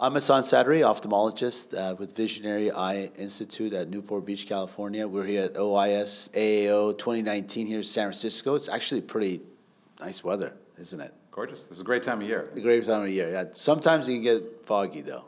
I'm Ehsan Sadri, ophthalmologist uh, with Visionary Eye Institute at Newport Beach, California. We're here at OIS AAO 2019 here in San Francisco. It's actually pretty nice weather, isn't it? Gorgeous. This is a great time of year. A great time of year. Yeah. Sometimes you can get foggy though.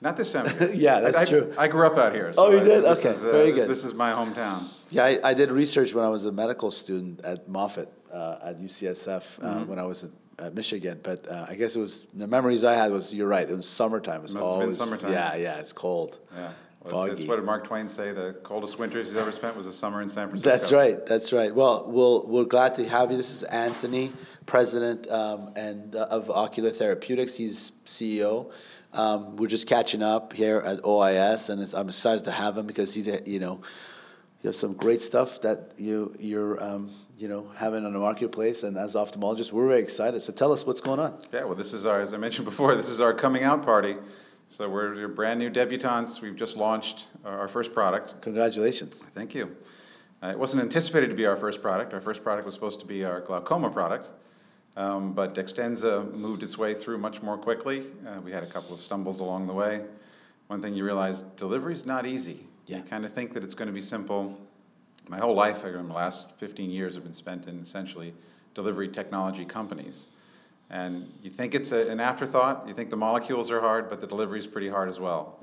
Not this time of year. Yeah, that's I, true. I, I grew up out here. Oh, you did? this Okay, is, uh, very good. This is my hometown. Yeah, I, I did research when I was a medical student at Moffitt uh, at UCSF uh, Mm-hmm. when I was at, at Michigan. But uh, I guess it was the memories I had was you're right. It was summertime. It was Must always summertime. Yeah, yeah. It's cold. Yeah. Well, it's, it's what did Mark Twain say? The coldest winters he's ever spent was a summer in San Francisco. That's right. That's right. Well, we'll we're glad to have you. This is Antony, president um, and uh, of Ocular Therapeutix. He's CEO. Um, we're just catching up here at OIS, and it's, I'm excited to have him because he's you know you have some great stuff that you you're um, you know having on the marketplace, and as ophthalmologists, we're very excited. So tell us what's going on. Yeah, well, this is our, as I mentioned before, this is our coming out party. So we're, brand new debutantes. We've just launched our our first product. Congratulations. Thank you. Uh, it wasn't anticipated to be our first product. Our first product was supposed to be our glaucoma product, um, but Dextenza moved its way through much more quickly. Uh, we had a couple of stumbles along the way. One thing you realize, delivery is not easy. Yeah. You kind of think that it's going to be simple. My whole life, I in the last 15 years, have been spent in essentially delivery technology companies. And you think it's a, an afterthought, you think the molecules are hard, but the delivery is pretty hard as well.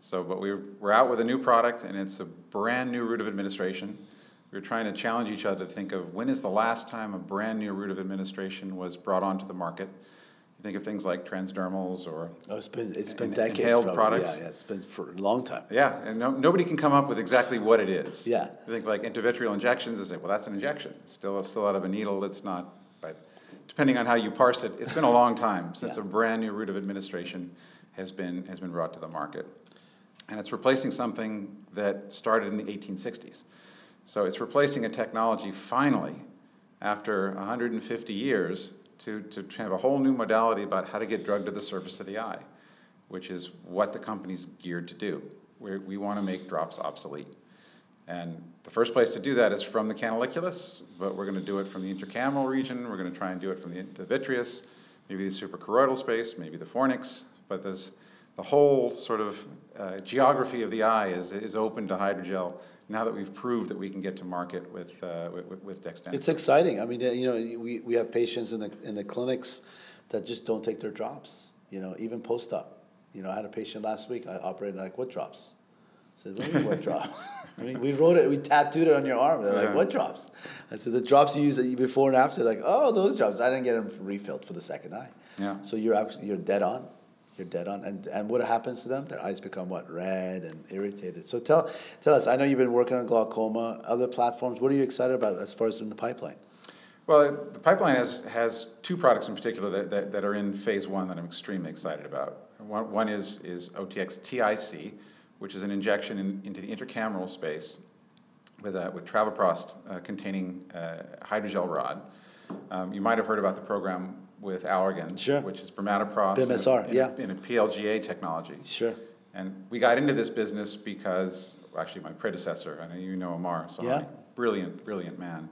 So, but we're, we're out with a new product, and it's a brand new route of administration. We're trying to challenge each other to think of when is the last time a brand new route of administration was brought onto the market. Think of things like transdermals or Oh, it's been it's been decades. inhaled probably. products? Yeah, yeah, it's been for a long time. Yeah, and no, nobody can come up with exactly what it is. Yeah. You think like intravitreal injections, they say, well, that's an injection. It's still, it's still out of a needle, it's not, but depending on how you parse it, it's been a long time since Yeah. a brand new route of administration has been, has been brought to the market. And it's replacing something that started in the 1860s. So it's replacing a technology finally, after 150 years, to, to have a whole new modality about how to get drug to the surface of the eye, which is what the company's geared to do. we we want to make drops obsolete. And the first place to do that is from the canaliculus, but we're going to do it from the intercameral region. We're going to try and do it from the, the vitreous, maybe the suprachoroidal space, maybe the fornix. But there's the whole sort of uh, geography of the eye is, is open to hydrogel now that we've proved that we can get to market with, uh, with, with Dextenza. It's exciting. I mean, you know, we, we have patients in the in the clinics that just don't take their drops. You know, even post op. You know, I had a patient last week. I operated like, what drops? I said, what do you mean, what drops? I mean, we wrote it, we tattooed it on your arm. They're like, Yeah. what drops? I said, the drops you use before and after. Like, oh, those drops. I didn't get them refilled for the second eye. Yeah. So you're actually you're dead on. You're dead on. And and what happens to them? Their eyes become what red and irritated. So tell tell us. I know you've been working on glaucoma, other platforms. What are you excited about as far as in the pipeline? Well, the pipeline has, has two products in particular that, that, that are in phase one that I'm extremely excited about. One, one is, is OTX TIC, which is an injection in, into the intercameral space with, a, with travoprost uh, containing uh, hydrogel rod. Um, you might have heard about the program with Allergan, Sure. which is bimatoprost in a- BMSR, in a- in a PLGA technology. Sure. And we got into this business because, well, actually, my predecessor, I know you know Amar so Yeah. brilliant, brilliant man.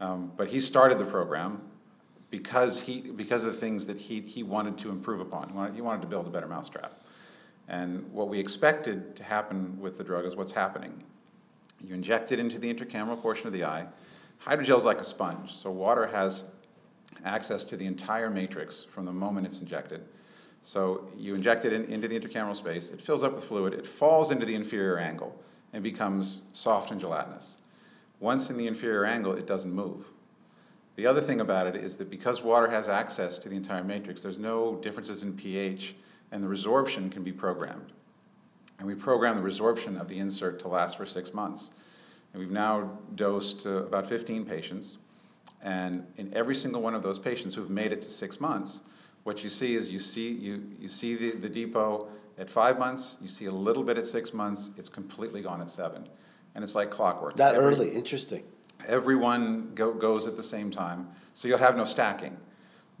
Um, but he started the program because he because of the things that he, he wanted to improve upon. He wanted, he wanted to build a better mousetrap. And what we expected to happen with the drug is what's happening. You inject it into the intercameral portion of the eye. Hydrogel is like a sponge, so water has access to the entire matrix from the moment it's injected. So you inject it in, into the intercameral space, it fills up with fluid, it falls into the inferior angle and becomes soft and gelatinous. Once in the inferior angle, it doesn't move. The other thing about it is that because water has access to the entire matrix, there's no differences in pH, and the resorption can be programmed. And we program the resorption of the insert to last for six months. And we've now dosed uh, about 15 patients. And in every single one of those patients who've made it to six months, what you see is you see, you, you see the, the depot at five months, you see a little bit at six months, it's completely gone at seven. And it's like clockwork. That Every- early, interesting. Everyone go, goes at the same time, so you'll have no stacking.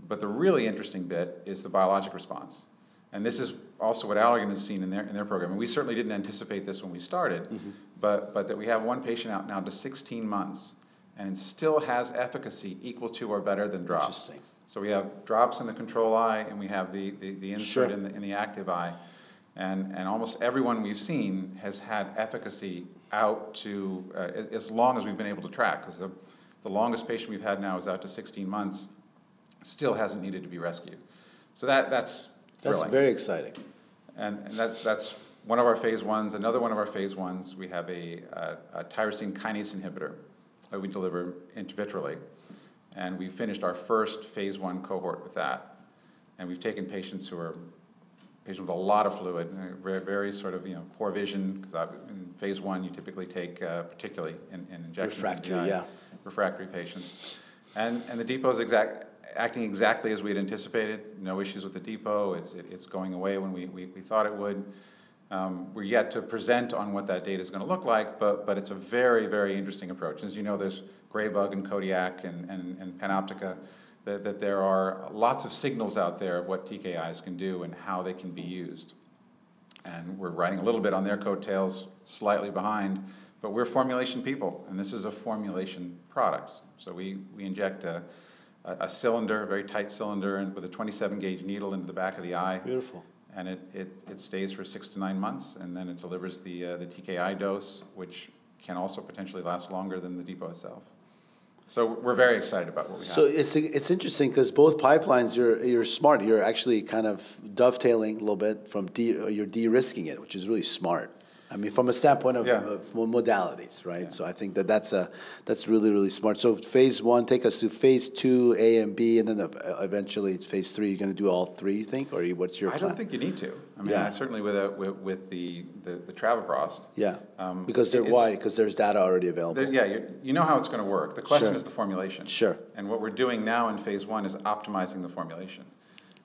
But the really interesting bit is the biologic response. And this is also what Allergan has seen in their, in their program. And we certainly didn't anticipate this when we started, mm-hmm. but, but that we have one patient out now to 16 months, and it still has efficacy equal to or better than drops. Interesting. So we have drops in the control eye, and we have the, the, the insert Sure. in the, in the active eye. And, and almost everyone we've seen has had efficacy out to, uh, as, long as we've been able to track, because the, the longest patient we've had now is out to sixteen months, still hasn't needed to be rescued. So that, that's That's very exciting. And, and that's, that's one of our phase ones. Another one of our phase ones, we have a, a, a tyrosine kinase inhibitor that we deliver intravitreally. And we finished our first phase one cohort with that. And we've taken patients who are, patients with a lot of fluid, uh, very, very sort of, you know, poor vision, because in phase one, you typically take, uh, particularly in, in injections. Refractory, eye, yeah. Refractory patients. And, and the depot is exact, acting exactly as we had anticipated, no issues with the depot, it's, it- it's going away when we, we, we thought it would. Um, we're yet to present on what that data is gonna look like, but, but it's a very, very interesting approach. As you know, there's Graybug and Kodiak and, and, and Panoptica, that, that there are lots of signals out there of what TKIs can do and how they can be used. And we're riding a little bit on their coattails, slightly behind, but we're formulation people, and this is a formulation product. So we, we inject a, a a cylinder, a very tight cylinder, and with a 27 gauge needle into the back of the eye. Beautiful. And it, it, it stays for six to nine months, and then it delivers the, uh, the TKI dose, which can also potentially last longer than the depot itself. So we're very excited about what we have. So it's, it's interesting because both pipelines, you're, you're smart. You're actually kind of dovetailing a little bit from de, you're de-risking it, which is really smart. I mean, from a standpoint of, Yeah. modalities, right? Yeah. So I think that that's a, that's really, really smart. So phase one, take us to phase two, A and B, and then eventually phase three. You're gonna do all three, you think, or you- what's your I plan? don't think you need to. I mean, Yeah. I certainly with, a- with, with the, the the travoprost. Yeah, um, because there, why? Because there's data already available. There- Yeah, you, you know how it's gonna work. The question Sure. is the formulation. Sure. And what we're doing now in phase one is optimizing the formulation.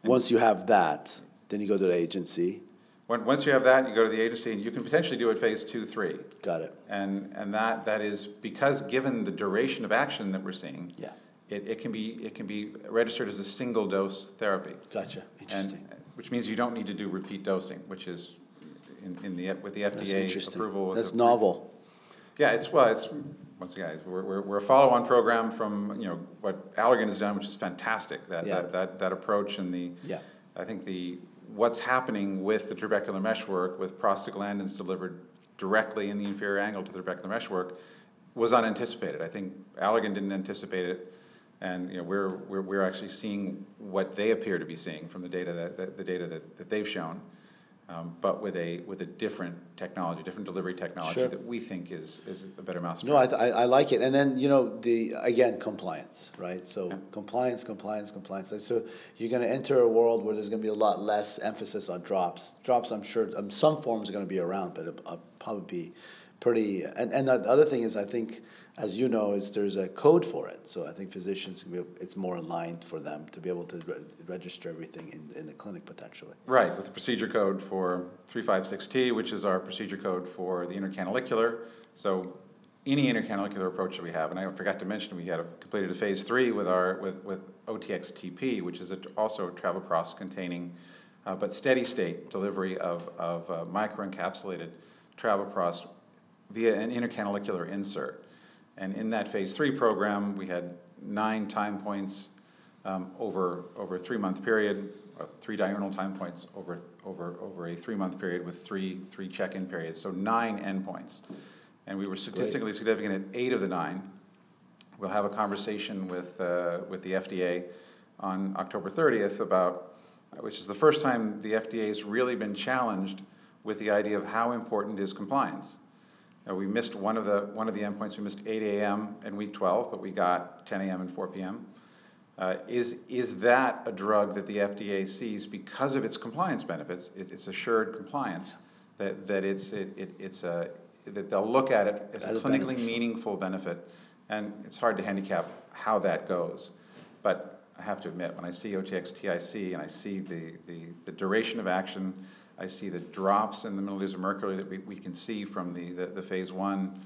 Once you have that, then you go to the agency. When, once you have that, you go to the agency and you can potentially do it phase two, three. Got it. And, and that, that is because given the duration of action that we're seeing. Yeah. It, it can be, it can be registered as a single dose therapy. Gotcha. And- Interesting. Which means you don't need to do repeat dosing, which is in, in the, with the FDA interesting. approval. That's the- novel. Yeah, it's, well, it's, once again, we're, we're, we're a follow-on program from, you know, what Allergan has done, which is fantastic. That, Yeah. that, that, that approach and the, Yeah. I think the, what's happening with the trabecular meshwork, with prostaglandins delivered directly in the inferior angle to the trabecular meshwork, was unanticipated. I think Allergan didn't anticipate it. And, you know, we're, we're, we're actually seeing what they appear to be seeing from the data that, that, the data that, that they've shown. Um, but with a, with a different technology, different delivery technology Sure. that we think is, is a better mousetrap. No, I, th- I, like it. And then, you know, the, again, compliance, right? So Yeah. compliance, compliance, compliance. So you're gonna enter a world where there's gonna be a lot less emphasis on drops. Drops, I'm sure, um, some forms are gonna be around, but it'll, uh, probably be pretty, and, and the other thing is, I think, as you know, is there's a code for it. So I think physicians, it's more aligned for them to be able to re- register everything in, in the clinic potentially. Right, with the procedure code for 356T, which is our procedure code for the intercanalicular. So any intercanalicular approach that we have, and I forgot to mention, we had a, completed a phase three with our, with, with OTX-TP, which is a, also a travoprost containing, uh, but steady state delivery of, of uh, microencapsulated travoprost via an intercanalicular insert. And in that phase three program, we had nine time points um, over, over a three-month period, uh, three diurnal time points over, over, over a three-month period with three, three check-in periods, so nine endpoints. And we were statistically significant at eight of the nine. We'll have a conversation with, uh, with the FDA on October 30th about, which is the first time the FDA has really been challenged with the idea of how important is compliance. Uh, we missed one of the, one of the endpoints, we missed 8 AM in week 12, but we got 10 AM and 4 PM. Uh, Is, is that a drug that the FDA sees because of its compliance benefits, it- its assured compliance, that, that it's, it, it- it's a, that they'll look at it as a clinically beneficial. meaningful benefit? And it's hard to handicap how that goes. But I have to admit, when I see OTX-TIC and I see the, the, the duration of action, I see the drops in the milliliters of mercury that we, we can see from the, the, the phase one,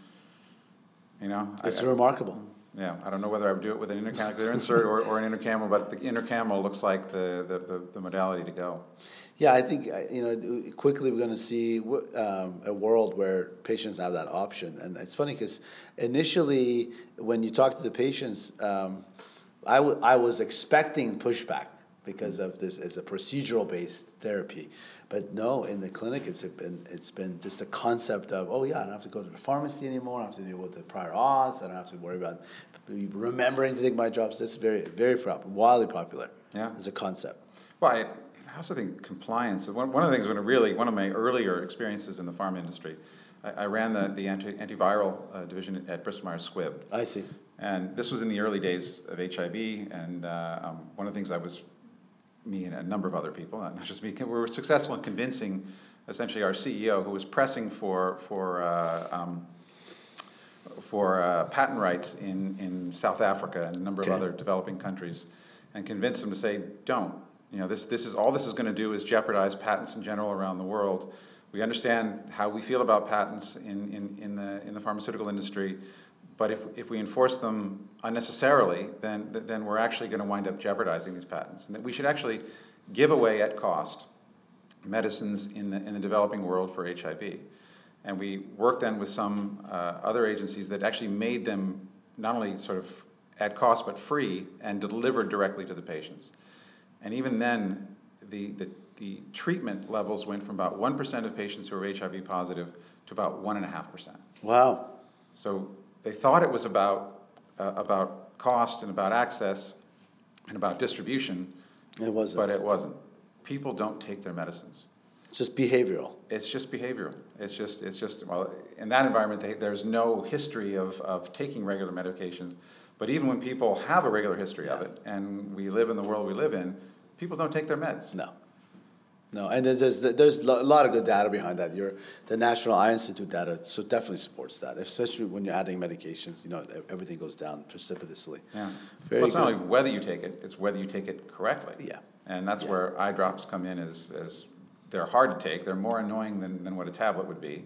you know? It's I- remarkable. Yeah, I don't know whether I would do it with an intracanalicular insert or, or an intracameral, but the intracameral looks like the, the, the, the modality to go. Yeah, I think you know quickly we're going to see um, a world where patients have that option, and it's funny because initially when you talk to the patients, um, I, w- I was expecting pushback because of this as a procedural based therapy. But no, in the clinic, it's been it's been just a concept of oh yeah, I don't have to go to the pharmacy anymore. I don't have to deal with the prior auths. I don't have to worry about remembering to take my drops. That's very very wildly popular. Yeah, as a concept. Well, I, I also think compliance. One, one of the things when it really one of my earlier experiences in the pharma industry, I, I ran the the anti, antiviral uh, division at Bristol Myers Squibb. I see. And this was in the early days of HIV, and uh, um, one of the things I was me and a number of other people, not just me, we were successful in convincing essentially our CEO, who was pressing for, for, uh, um, for uh, patent rights in, in South Africa and a number okay. of other developing countries, and convince them to say, don't. You know, this, this is, all this is going to do is jeopardize patents in general around the world. We understand how we feel about patents in, in, in, the, in the pharmaceutical industry. But if, if we enforce them unnecessarily, then, then we're actually going to wind up jeopardizing these patents. And that we should actually give away at cost medicines in the, in the developing world for HIV. And we worked then with some uh, other agencies that actually made them not only sort of at cost but free and delivered directly to the patients. And even then, the, the, the treatment levels went from about 1% of patients who are HIV positive to about 1.5%. Wow. So they thought it was about, uh, about cost and about access and about distribution. It wasn't. But it wasn't. People don't take their medicines. It's just behavioral. It's just behavioral. It's just, it's just well, in that environment, they, there's no history of, of taking regular medications. But even when people have a regular history yeah. of it, and we live in the world we live in, people don't take their meds. No. No, and there's there's a lot of good data behind that. Your the National Eye Institute data so definitely supports that, especially when you're adding medications. You know, everything goes down precipitously. Yeah. Very well, it's good. not only whether you take it; it's whether you take it correctly. Yeah. And that's yeah. where eye drops come in. As as they're hard to take. They're more annoying than, than what a tablet would be,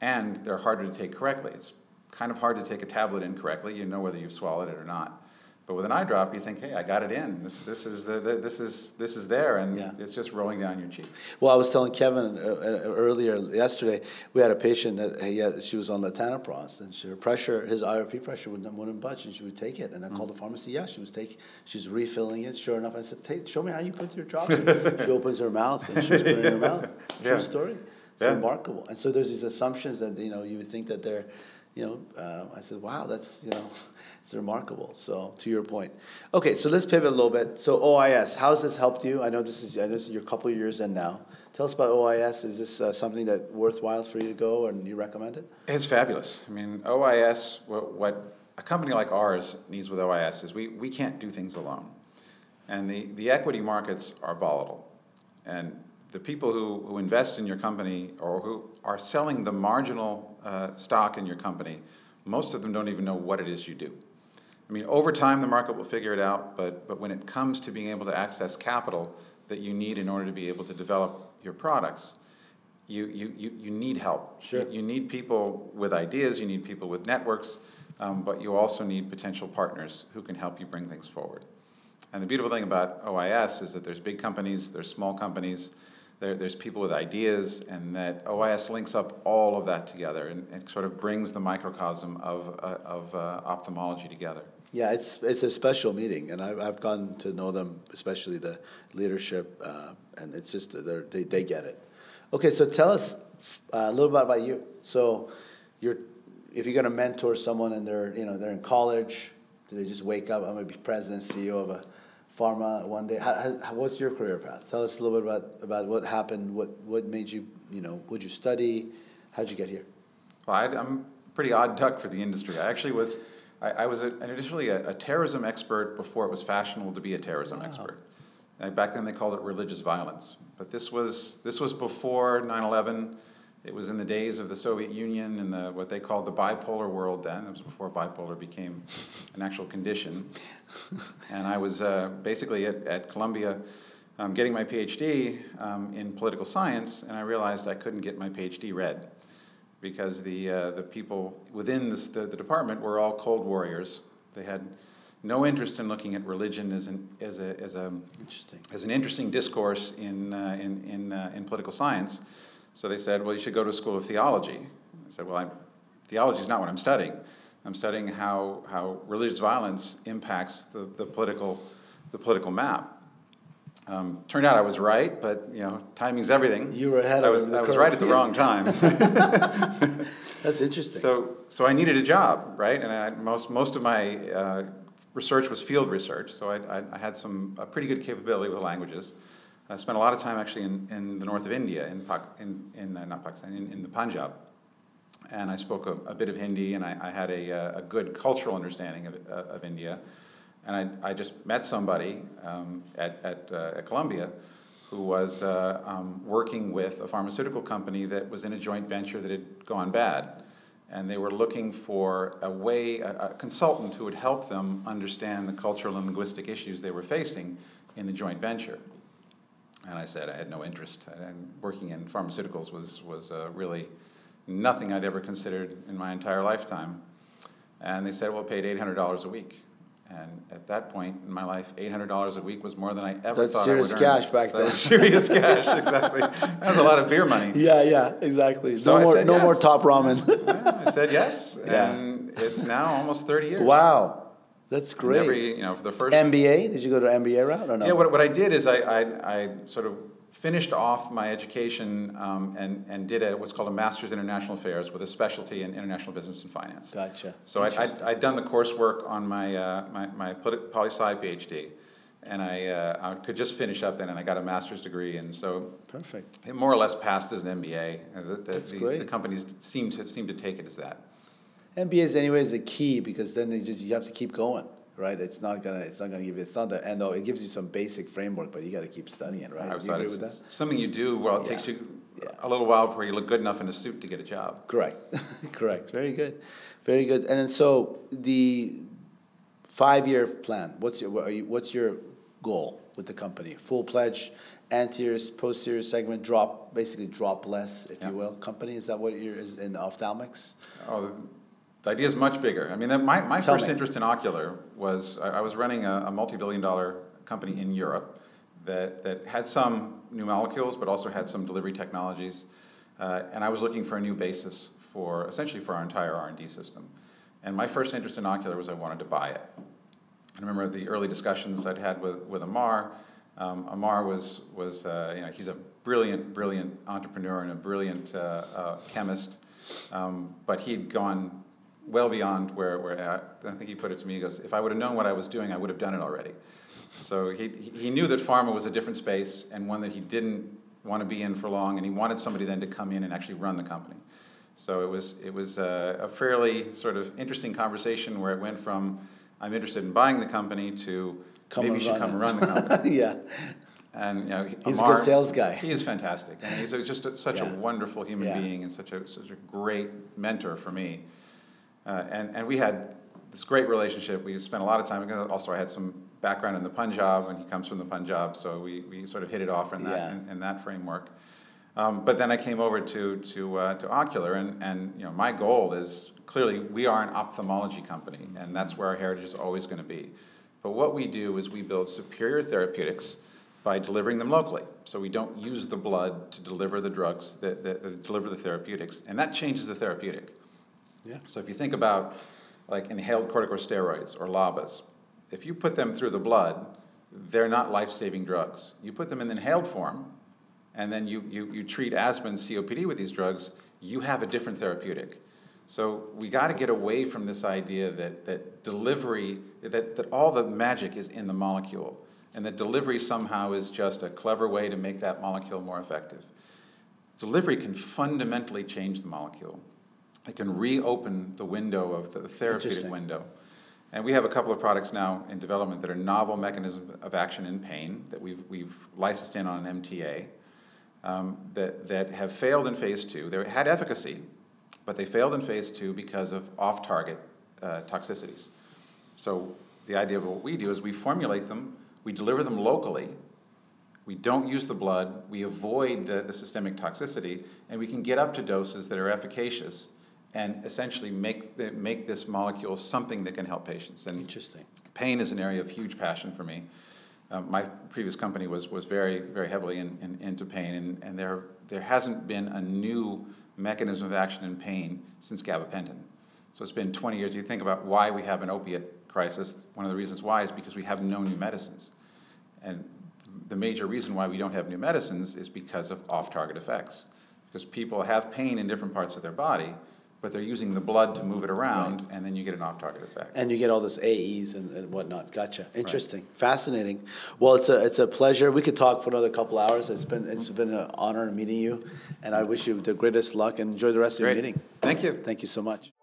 and they're harder to take correctly. It's kind of hard to take a tablet incorrectly. You know whether you've swallowed it or not. But with an eye drop, you think, hey, I got it in. This, this, is, the, the this, is, this is there, and yeah. it's just rolling down your cheek. Well, I was telling Kevin uh, uh, earlier yesterday, we had a patient that hey, yeah, she was on latanoprost, and she, her pressure, his IRP pressure wouldn't, wouldn't budge, and she would take it. And I mm-hmm. called the pharmacy. Yeah, she was taking, she's refilling it. Sure enough, I said, take, show me how you put your drops. in. she opens her mouth, and she was putting yeah. in her mouth. True yeah. story. It's remarkable. And so there's these assumptions that you know you would think that they're you know, uh, I said, wow, that's, you know, it's remarkable. So to your point. Okay, so let's pivot a little bit. So OIS, how has this helped you? I know this is, I know this is your couple of years in now. Tell us about OIS. Is this uh, something that worthwhile for you to go and you recommend it? It's fabulous. I mean, OIS, what, what a company like ours needs with OIS is we, we can't do things alone. And the, the equity markets are volatile. And the people who, who invest in your company or who are selling the marginal uh, stock in your company, most of them don't even know what it is you do. I mean, over time, the market will figure it out, but, but when it comes to being able to access capital that you need in order to be able to develop your products, you, you, you, you need help. Sure. You, you need people with ideas, you need people with networks, um, but you also need potential partners who can help you bring things forward. And the beautiful thing about OIS is that there's big companies, there's small companies, there, there's people with ideas, and that OIS links up all of that together and, and sort of brings the microcosm of, uh, of uh, ophthalmology together. Yeah, it's it's a special meeting, and I've, I've gotten to know them, especially the leadership, uh, and it's just they they get it. Okay, so tell us uh, a little bit about you. So, you're if you're going to mentor someone and they're you know they're in college, do they just wake up? I'm going to be president, CEO of a pharma one day. How, how, what's your career path? Tell us a little bit about, about what happened. What what made you you know? Would you study? How'd you get here? Well, I, am a pretty odd duck for the industry. I actually was. I, I was a, initially a, a, terrorism expert before it was fashionable to be a terrorism wow. expert. And back then they called it religious violence. But this was this was before 9/11. It was in the days of the Soviet Union and the, what they called the bipolar world then. It was before bipolar became an actual condition. and I was uh, basically at, at Columbia um, getting my PhD um, in political science, and I realized I couldn't get my PhD read because the, uh, the people within this, the, the department were all Cold Warriors. They had no interest in looking at religion as an, as a, as a, Interesting. as an interesting discourse in, uh, in, in, uh, in political science. So they said, well, you should go to a school of theology. I said, well, theology is not what I'm studying. I'm studying how, how religious violence impacts the, the, political, the political map. Um, turned out I was right, but you know, timing's everything. You were ahead I was, I was right at the wrong time. That's interesting. So, so I needed a job, right? And I, most, most of my uh, research was field research, so I, I, I had some a pretty good capability with languages. I spent a lot of time actually in, in the north of India, in, in, in uh, not Pakistan, in, in the Punjab. And I spoke a, a bit of Hindi, and I, I had a, uh, a good cultural understanding of, uh, of India. And I, I just met somebody um, at, at, uh, at Columbia who was uh, um, working with a pharmaceutical company that was in a joint venture that had gone bad. And they were looking for a way, a, a consultant who would help them understand the cultural and linguistic issues they were facing in the joint venture. And I said I had no interest. And working in pharmaceuticals was, was uh, really nothing I'd ever considered in my entire lifetime. And they said, well, paid $800 a week. And at that point in my life, $800 a week was more than I ever That's thought serious I would earn. cash back then. serious cash, exactly. That was a lot of beer money. yeah, yeah, exactly. So no I more, said no more top ramen. Yeah, I said yes, Yeah. and it's now almost 30 years. wow, that's And great. Every, you know, for the first MBA? Did you go to MBA route or no? Yeah, what, what I did is I, I, I sort of finished off my education um, and, and did a, what's called a Master's in International Affairs with a specialty in International Business and Finance. Gotcha. So I. I, I'd done the coursework on my, uh, my, my poli poli-sci PhD, and I, uh, I could just finish up then, and I got a master's degree, and so Perfect. it more or less passed as an MBA. Uh, the, the, That's the, great. the companies seem to, seem to take it as that. MBAs anyway is a key because then they just you have to keep going, right? It's not gonna it's not gonna give you it's not the end all. It gives you some basic framework, but you got to keep studying, right? I you agree with that? something you do while it Yeah. takes you Yeah. a little while before you look good enough in a suit to get a job. Correct, correct. Very good, very good. And then so the five-year plan. What's your what are you, what's your goal with the company? Full pledge, anterior, posterior segment drop, basically drop less, if Yeah. you will. Company is that what you're is in ophthalmics? Oh, the idea is much bigger. I mean, that- my, my Tell first me. interest in ocular was I, I was running a, a multi-billion dollar company in Europe that, that had some new molecules, but also had some delivery technologies. Uh, and I was looking for a new basis for, essentially for our entire R&D system. And my first interest in ocular was I wanted to buy it. I remember the early discussions I'd had with, with Amar. Um, Amar was, was uh, you know, he's a brilliant, brilliant entrepreneur and a brilliant uh, uh, chemist. Um, but he'd gone well beyond where, where I, I think he put it to me, he goes, if I would have known what I was doing, I would have done it already. So he, he knew that pharma was a different space and one that he didn't want to be in for long, and he wanted somebody then to come in and actually run the company. So it was, it was a, a fairly sort of interesting conversation where it went from, I'm interested in buying the company to Come maybe you should come it. and run the company. yeah, And you know, He's a good sales guy. He is fantastic. I mean, he's just a, such Yeah. a wonderful human Yeah. being and such a such a great mentor for me. Uh, and and we had this great relationship. We spent a lot of time. Also, I had some background in the Punjab, and he comes from the Punjab, so we, we sort of hit it off in that Yeah. in, in that framework. Um, but then I came over to to uh, to Ocular, and and you know my goal is clearly we are an ophthalmology company, and that's where our heritage is always going to be. But what we do is we build superior therapeutics by delivering them locally. So we don't use the blood to deliver the drugs, that, that, that deliver the therapeutics, and that changes the therapeutic. Yeah. So if you think about like inhaled corticosteroids or LABAs, if you put them through the blood, they're not life-saving drugs. You put them in the inhaled form, and then you, you, you treat asthma and COPD with these drugs, you have a different therapeutic. So we got to get away from this idea that, that delivery, that, that all the magic is in the molecule, and that delivery somehow is just a clever way to make that molecule more effective. Delivery can fundamentally change the molecule. It can reopen the window of the therapeutic window. And we have a couple of products now in development that are novel mechanisms of action in pain that we've, we've licensed in on an MTA um, that, that have failed in phase two. They had efficacy, but they failed in phase two because of off-target uh, toxicities. So the idea of what we do is we formulate them, we deliver them locally, we don't use the blood, we avoid the, the systemic toxicity, and we can get up to doses that are efficacious and essentially make, the- make this molecule something that can help patients. And Interesting. pain is an area of huge passion for me. Um, my previous company was, was very, very heavily in, in, into pain, and, and there, there hasn't been a new mechanism of action in pain since gabapentin. So it's been 20 years. You think about why we have an opiate crisis. One of the reasons why is because we have no new medicines. And the major reason why we don't have new medicines is because of off-target effects. Because people have pain in different parts of their body, but they're using the blood to move it around, and then you get an off-target effect. And you get all this AEs and, and whatnot. Gotcha. Interesting. Fascinating. Well, it's a it's a pleasure. We could talk for another couple hours. It's been it's been an honor meeting you, and I wish you the greatest luck and enjoy the rest of your meeting. Thank you. Thank you so much.